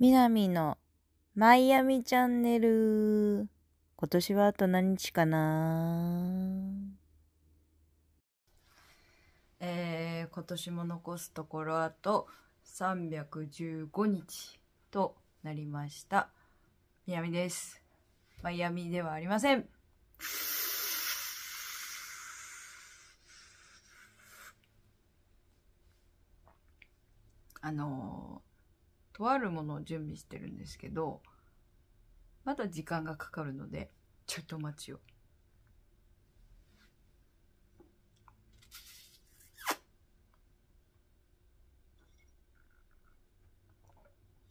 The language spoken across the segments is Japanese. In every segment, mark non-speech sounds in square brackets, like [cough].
みなみのマイアミチャンネル。今年はあと何日かなえー、今年も残すところあと315日となりました。みなみです。マイアミではありません。あのー、とあるものを準備してるんですけど、まだ時間がかかるので、ちょっと待ちを。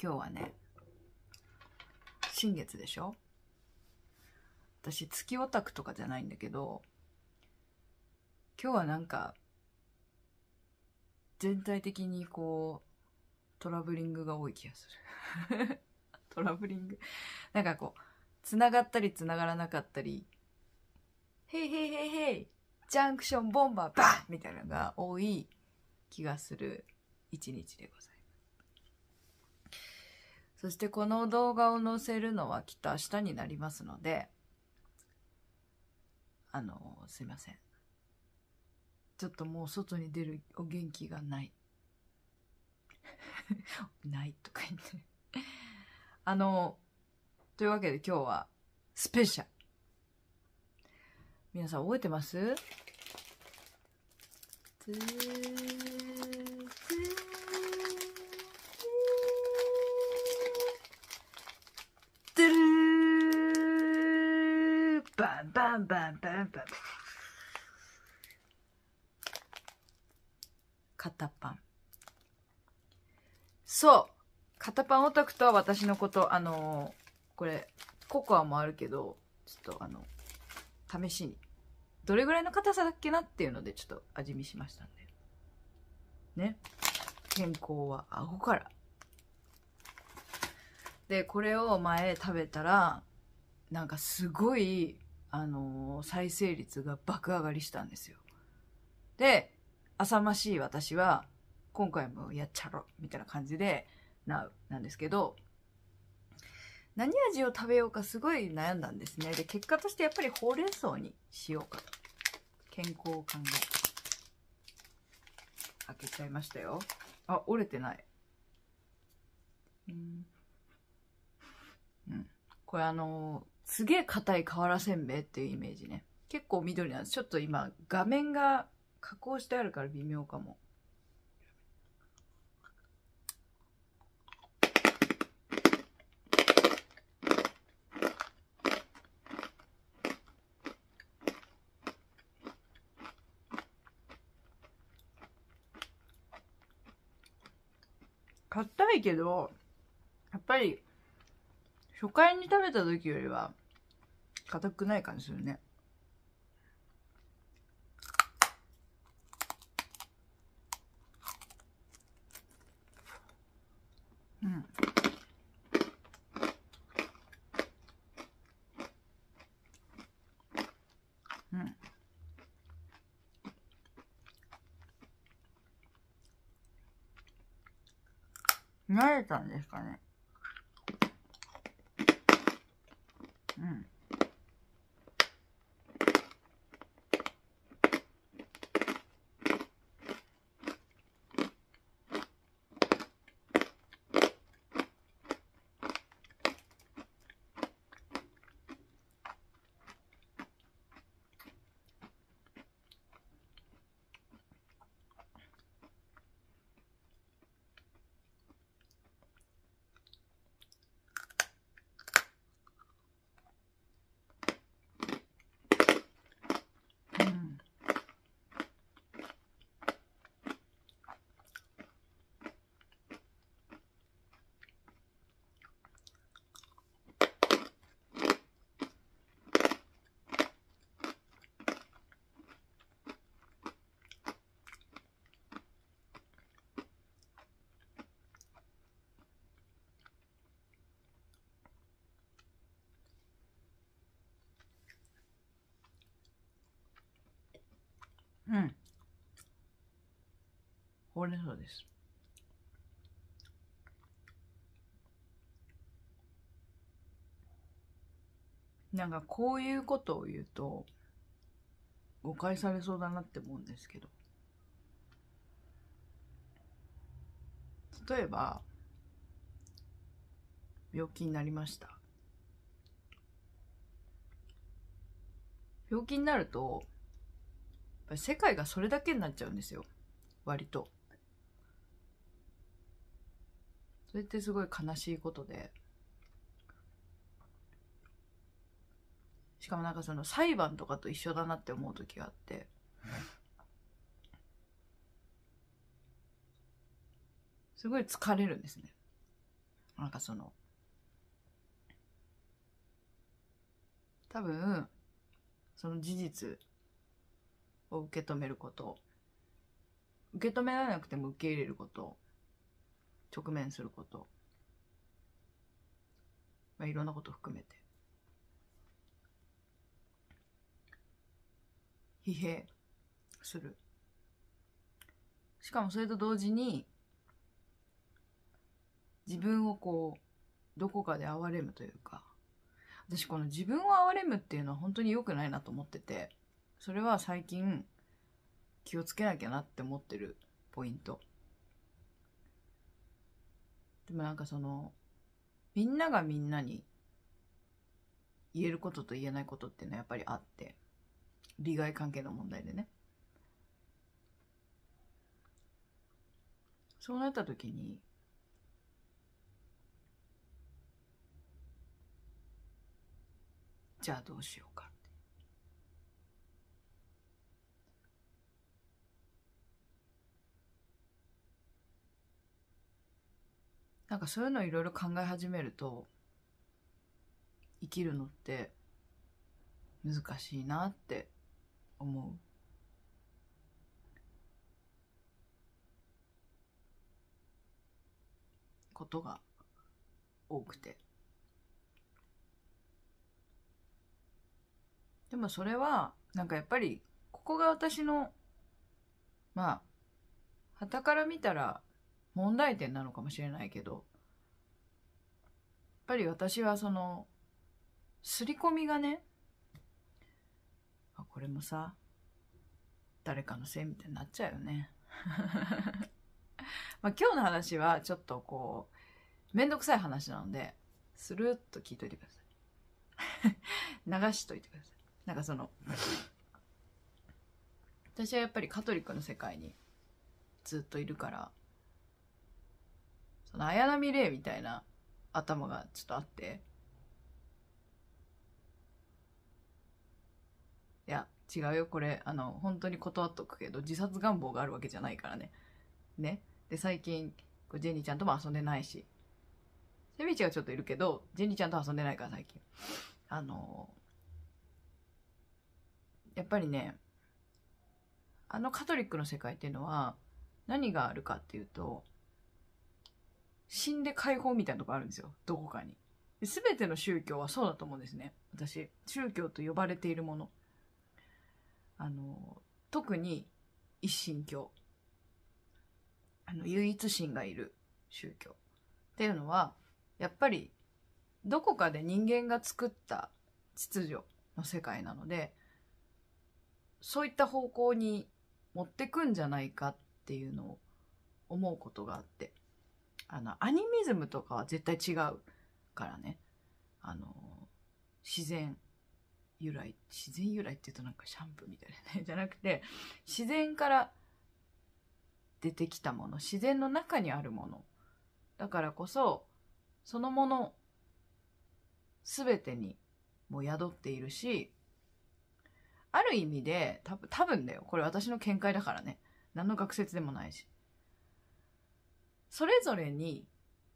今日はね、新月でしょ？私月オタクとかじゃないんだけど、今日はなんか、全体的にこう、トラブリングが多い気がする。[laughs] トラブリング。なんかこう、繋がったり繋がらなかったり、ヘイヘイヘイヘイジャンクションボンバーバーンみたいなのが多い気がする一日でございます。そしてこの動画を載せるのはきっと明日になりますので、あの、すいません。ちょっともう外に出るお元気がない。[laughs] ないとか言って。あの、というわけで今日はスペシャル。皆さん覚えてます？つーバンバンバンバンバン肩パンそう。肩パンオタクとは私のこと。あのーこれココアもあるけどちょっとあの試しに。どれぐらいの硬さだっけなっていうのでちょっと味見しましたんで。ね。健康はアホから。でこれを前食べたらなんかすごいあのー再生率が爆上がりしたんですよ。で浅ましい私は今回もやっちゃろみたいな感じでななんですけど何味を食べようかすごい悩んだんですね。で結果としてやっぱりほうれん草にしようかと。健康を考え開けちゃいましたよ。あ折れてない。うん、うん、これあのすげえ硬い瓦せんべいっていうイメージね。結構緑なんです。ちょっと今画面が加工してあるから微妙かも硬いけどやっぱり初回に食べた時よりは硬くない感じするね。慣れたんですかね。これそうです。なんかこういうことを言うと誤解されそうだなって思うんですけど例えば病気になりました病気になると世界がそれだけになっちゃうんですよ割と。それってすごい悲しいことで。しかもなんかその裁判とかと一緒だなって思う時があって。すごい疲れるんですね。なんかその。多分その事実を受け止めること。受け止められなくても受け入れること。直面すること。まあいろんなこと含めて。疲弊する。しかもそれと同時に自分をこうどこかで憐れむというか私この自分を憐れむっていうのは本当に良くないなと思っててそれは最近気をつけなきゃなって思ってるポイント。でもなんかそのみんながみんなに言えることと言えないことっていうのはやっぱりあって利害関係の問題でね。そうなった時にじゃあどうしようか。なんかそういうのいろいろ考え始めると生きるのって難しいなって思う。ことが多くて。でもそれはなんかやっぱりここが私のまあ傍から見たら問題点なのかもしれないけどやっぱり私はその刷り込みがねあこれもさ誰かのせいみたいになっちゃうよね。[laughs] まあ今日の話はちょっとこうめんどくさい話なのでスルッと聞いといてください。[laughs] 流しといてください。なんかその私はやっぱりカトリックの世界にずっといるからその綾波レイみたいな頭がちょっとあって。いや違うよこれ。あの本当に断っとくけど自殺願望があるわけじゃないからね。ね。で最近ジェニーちゃんとも遊んでないし。セビチはちょっといるけどジェニーちゃんと遊んでないから最近。あのやっぱりねあのカトリックの世界っていうのは何があるかっていうと死んで解放みたいなとこあるんですよ。どこかに。全ての宗教はそうだと思うんですね。私宗教と呼ばれているもの。あの特に一神教。あの唯一神がいる宗教。っていうのはやっぱりどこかで人間が作った秩序の世界なのでそういった方向に持ってくんじゃないかっていうのを思うことがあって。あのアニミズムとかは絶対違うからねあの自然由来自然由来って言うとなんかシャンプーみたいなね [laughs] じゃなくて自然から出てきたもの自然の中にあるものだからこそそのもの全てにもう宿っているしある意味で、多分、多分だよ。これ私の見解だからね。何の学説でもないし。それぞれに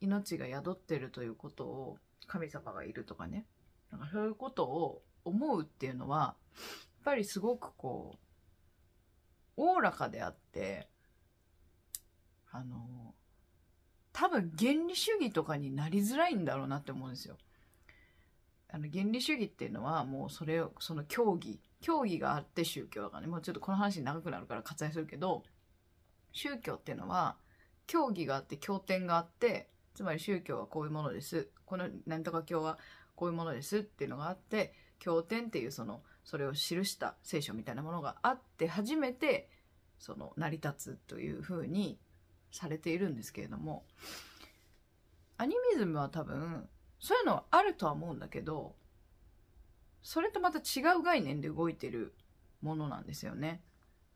命が宿ってるということを、神様がいるとかね。なんかそういうことを思うっていうのは、やっぱりすごくこう、おおらかであって、あの、多分原理主義とかになりづらいんだろうなって思うんですよ。あの原理主義っていうのはもうそれをその教義教義があって宗教だからねもうちょっとこの話長くなるから割愛するけど宗教っていうのは教義があって経典があってつまり宗教はこういうものですこのなんとか教はこういうものですっていうのがあって経典っていうそのそれを記した聖書みたいなものがあって初めてその成り立つというふうにされているんですけれどもアニミズムは多分そういうのはあるとは思うんだけどそれとまた違う概念で動いてるものなんですよね。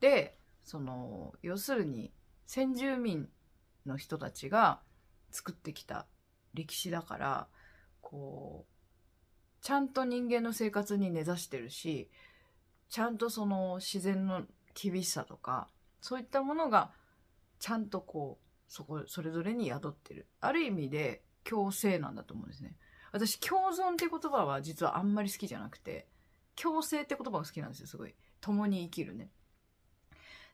でその要するに先住民の人たちが作ってきた歴史だからこうちゃんと人間の生活に根ざしてるしちゃんとその自然の厳しさとかそういったものがちゃんとこうそこそれぞれに宿ってる。ある意味で共生なんだと思うんですね。私共存って言葉は実はあんまり好きじゃなくて共生って言葉が好きなんですよすごい。共に生きるね。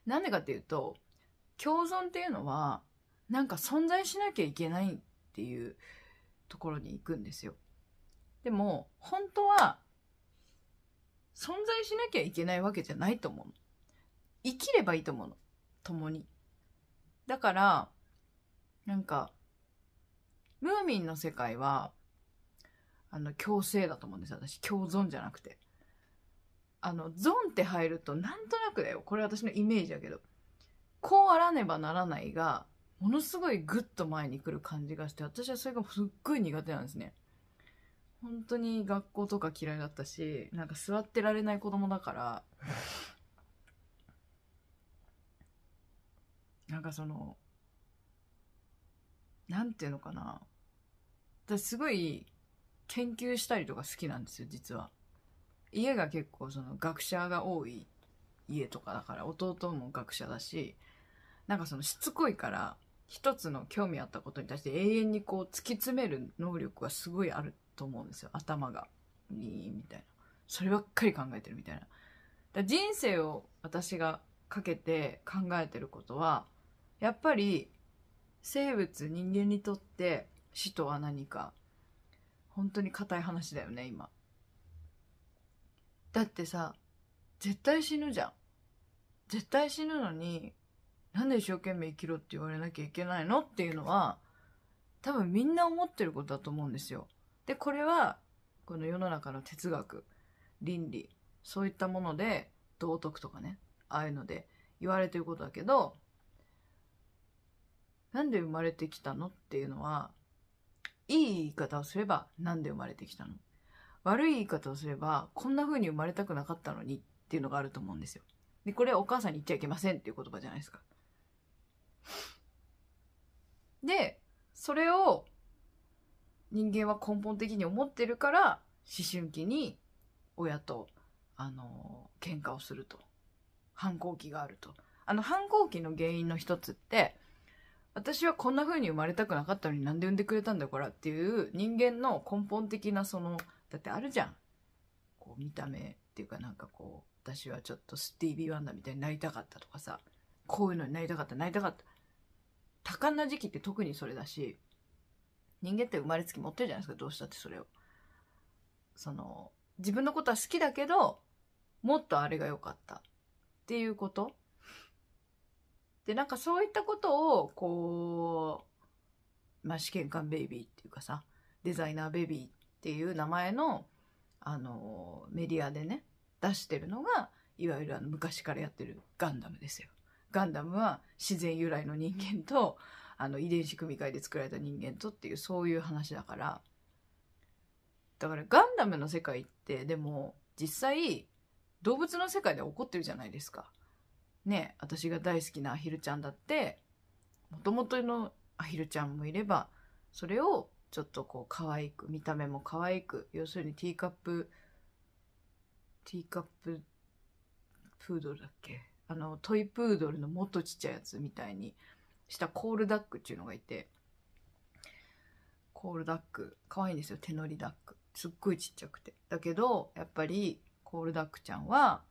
なんでかっていうと共存っていうのはなんか存在しなきゃいけないっていうところに行くんですよでも、本当は、存在しなきゃいけないわけじゃないと思う生きればいいと思うの。共に。だから、なんか、ムーミンの世界は、あの、共生だと思うんです。私、共存じゃなくて。あの、ゾンって入ると、なんとなくだよ。これ私のイメージだけど。こうあらねばならないが、ものすごいグッと前に来る感じがして、私はそれがすっごい苦手なんですね。本当に学校とか嫌いだったしなんか座ってられない子供だからなんかそのなんていうのかな私すごい研究したりとか好きなんですよ実は家が結構その学者が多い家とかだから弟も学者だしなんかそのしつこいから一つの興味あったことに対して永遠にこう突き詰める能力がすごいあると思うんですよ。頭がいいみたいな。そればっかり考えてるみたいな。だ人生を私がかけて考えてることはやっぱり生物人間にとって死とは何か本当に硬い話だよね今。だってさ絶対死ぬじゃん。絶対死ぬのになんで一生懸命生きろって言われなきゃいけないのっていうのは多分みんな思ってることだと思うんですよでこれはこの世の中の哲学倫理そういったもので道徳とかねああいうので言われてることだけどなんで生まれてきたのっていうのはいい言い方をすればなんで生まれてきたの悪い言い方をすればこんな風に生まれたくなかったのにっていうのがあると思うんですよ。で、これはお母さんに言っちゃいけませんっていう言葉じゃないですか。で、それを人間は根本的に思ってるから思春期に親とあの喧嘩をすると。反抗期があると。あの反抗期の原因の一つって私はこんな風に生まれたくなかったのになんで産んでくれたんだからっていう人間の根本的なそのだってあるじゃん。こう見た目っていうかなんかこう私はちょっとスティービー・ワンダみたいになりたかったとかさこういうのになりたかったなりたかった。多感な時期って特にそれだし人間って生まれつき持ってるじゃないですか、どうしたってそれを。その、自分のことは好きだけど、もっとあれが良かったっていうことで、なんかそういったことを、こう、まあ、試験官ベイビーっていうかさ、デザイナーベビーっていう名前の、あの、メディアでね、出してるのが、いわゆるあの昔からやってるガンダムですよ。ガンダムは自然由来の人間と、あの遺伝子組み換えで作られた人間とっていうそういう話だから。だからガンダムの世界ってでも実際動物の世界で起こってるじゃないですか。ね私が大好きなアヒルちゃんだってもともとのアヒルちゃんもいればそれをちょっとこう可愛く見た目も可愛く要するにティーカップティーカッププードルだっけ？あのトイプードルのもっとちっちゃいやつみたいにしたコールダックっていうのがいて、コールダック、可愛いんですよ、手乗りダック。すっごいちっちゃくて。だけど、やっぱり、コールダックちゃんは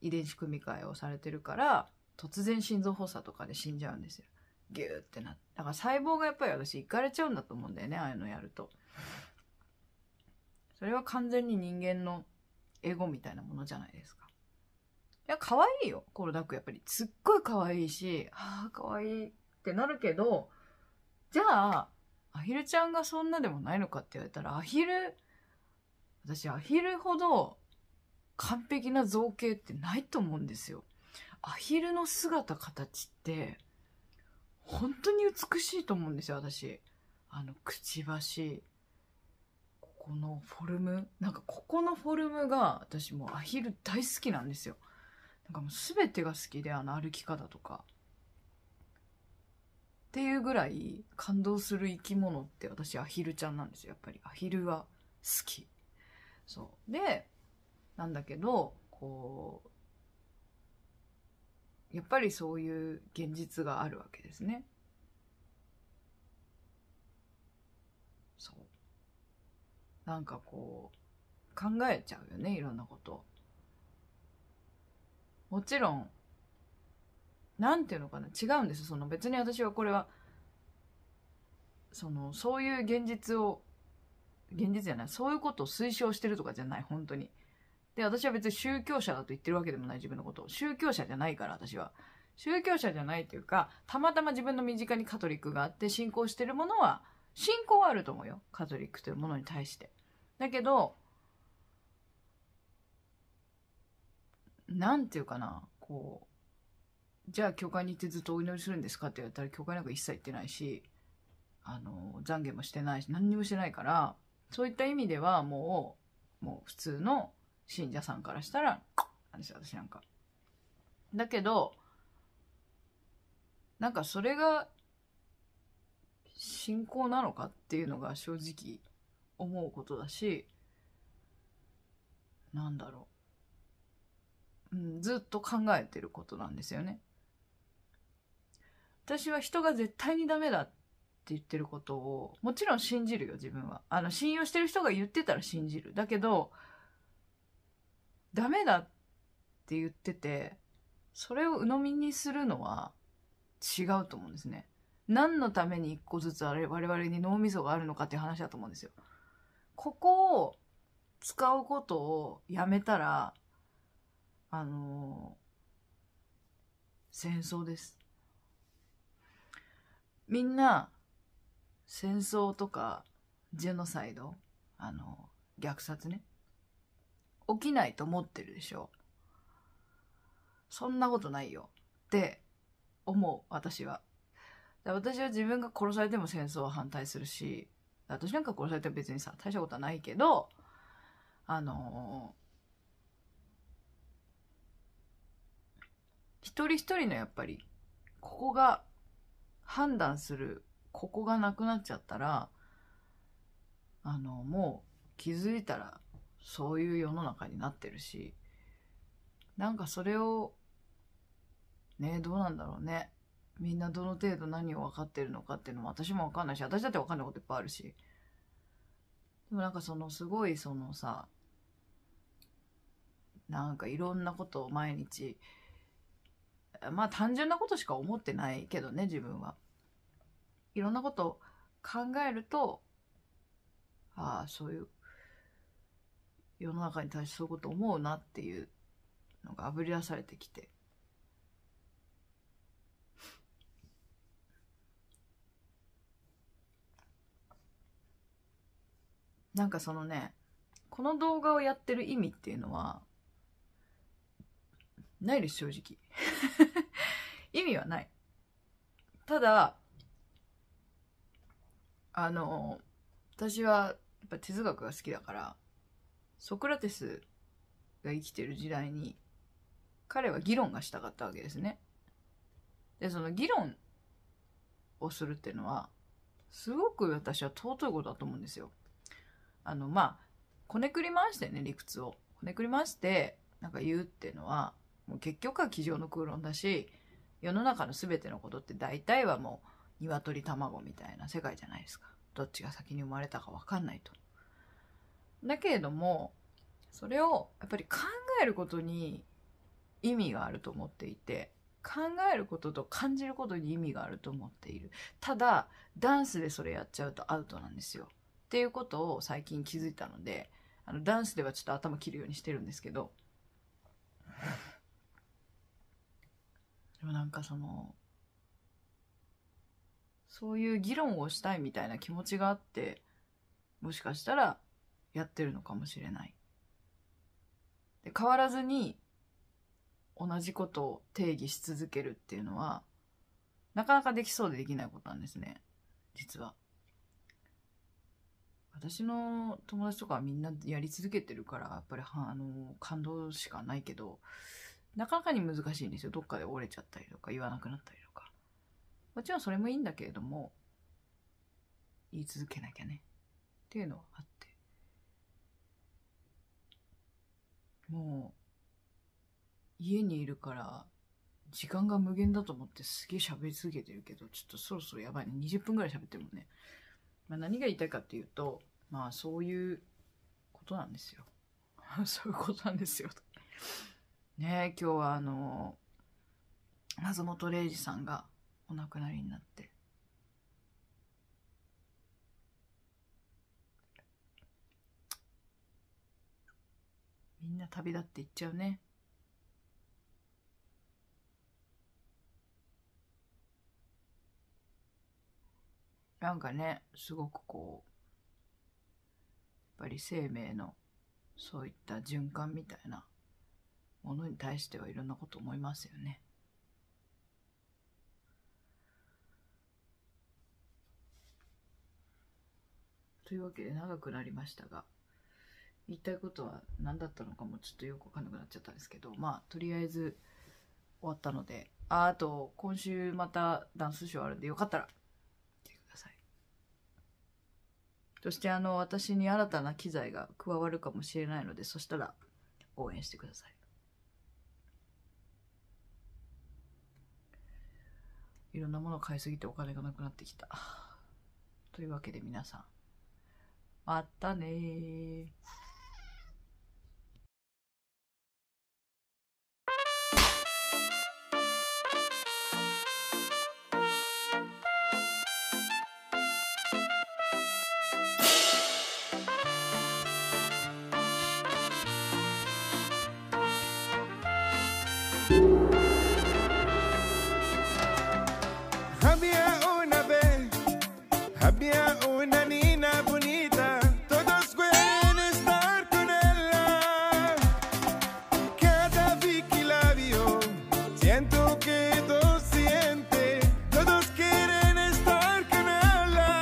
遺伝子組み換えをされてるから、突然心臓発作とかで死んじゃうんですよ。ギューってなって。だから細胞がやっぱり私、いかれちゃうんだと思うんだよね、ああいうのやると。それは完全に人間のエゴみたいなものじゃないですか。いや、可愛いよ、コールダックやっぱり。すっごい可愛いし、ああ、可愛いってなるけど、じゃあ、アヒルちゃんがそんなでもないのかって言われたら、アヒル、私アヒルほど完璧な造形ってないと思うんですよ。アヒルの姿形って、本当に美しいと思うんですよ、私。あの、くちばし、ここのフォルム、なんかここのフォルムが、私もアヒル大好きなんですよ。なんかもう全てが好きで、あの歩き方とか。っていうぐらい感動する生き物って私アヒルちゃんなんですよ。やっぱりアヒルは好き。そう。で、なんだけど、こう、やっぱりそういう現実があるわけですね。そう。なんかこう、考えちゃうよね、いろんなこと。もちろん、なんていうのかな、違うんですその別に私はこれは、その、そういう現実を、現実じゃない、そういうことを推奨してるとかじゃない、本当に。で、私は別に宗教者だと言ってるわけでもない、自分のことを。宗教者じゃないから、私は。宗教者じゃないっていうか、たまたま自分の身近にカトリックがあって信仰してるものは、信仰はあると思うよ。カトリックというものに対して。だけど、なんていうかな、こう、じゃあ教会に行ってずっとお祈りするんですかって言われたら教会なんか一切行ってないし、あの、懺悔もしてないし、何にもしてないから、そういった意味ではもう、もう普通の信者さんからしたら、なんですよ、私なんか。だけど、なんかそれが信仰なのかっていうのが正直思うことだし、なんだろう。うん、ずっと考えてることなんですよね。私は人が絶対にダメだって言ってることを、もちろん信じるよ、自分は。あの、信用してる人が言ってたら信じる。だけど、ダメだって言ってて、それを鵜呑みにするのは違うと思うんですね。何のために一個ずつあれ我々に脳みそがあるのかっていう話だと思うんですよ。ここを使うことをやめたら、あの戦争です。みんな、戦争とか、ジェノサイド、あの、虐殺ね。起きないと思ってるでしょ。そんなことないよ。って思う、私は。私は自分が殺されても戦争は反対するし、私なんか殺されても別にさ、大したことはないけど、あの一人一人のやっぱり、ここが判断する、ここがなくなっちゃったら、あの、もう気づいたらそういう世の中になってるし、なんかそれを、ね、どうなんだろうね。みんなどの程度何を分かってるのかっていうのも私も分かんないし、私だって分かんないこといっぱいあるし。でもなんかそのすごいそのさ、なんかいろんなことを毎日まあ単純なことしか思ってないけどね、自分は。いろんなことを考えると、ああ、そういう世の中に対してそういうこと思うなっていうのがあぶり出されてきて。なんかそのね、この動画をやってる意味っていうのは、ないです、正直。[laughs] 意味はない。ただ、あの、私はやっぱ哲学が好きだから、ソクラテスが生きてる時代に、彼は議論がしたかったわけですね。で、その議論をするっていうのは、すごく私は尊いことだと思うんですよ。あの、まあ、こねくり回してね、理屈を。こねくり回して、なんか言うっていうのは、もう結局は机上の空論だし、世の中の全てのことって大体はもう鶏卵みたいな世界じゃないですか。どっちが先に生まれたかわかんないと。だけれども、それをやっぱり考えることに意味があると思っていて、考えることと感じることに意味があると思っている。ただ、ダンスでそれやっちゃうとアウトなんですよ。っていうことを最近気づいたので、あの、ダンスではちょっと頭切るようにしてるんですけど、でもなんかその、そういう議論をしたいみたいな気持ちがあって、もしかしたらやってるのかもしれない。で変わらずに同じことを定義し続けるっていうのはなかなかできそうでできないことなんですね実は私の友達とかはみんなやり続けてるからやっぱりはあの感動しかないけどなかなかに難しいんですよ。どっかで折れちゃったりとか言わなくなったりとか。もちろんそれもいいんだけれども言い続けなきゃね。っていうのはあって。もう家にいるから時間が無限だと思ってすげえ喋り続けてるけどちょっとそろそろやばいね。20分ぐらい喋ってもね、まあ、何が言いたいかっていうとまあそういうことなんですよ。そういうことなんですよ。[laughs] ね今日はあの松本零士さんがお亡くなりになって。みんな旅立っていっちゃうね。なんかねすごくこうやっぱり生命のそういった循環みたいなものに対してはいろんなこと思いますよね。というわけで長くなりましたが言いたいことは何だったのかもちょっとよくわかんなくなっちゃったんですけどまあとりあえず終わったのでああと今週またダンスショーあるんでよかったら来てくださいそしてあの私に新たな機材が加わるかもしれないのでそしたら応援してくださいいろんなものを買いすぎてお金がなくなってきた。というわけで皆さん。またね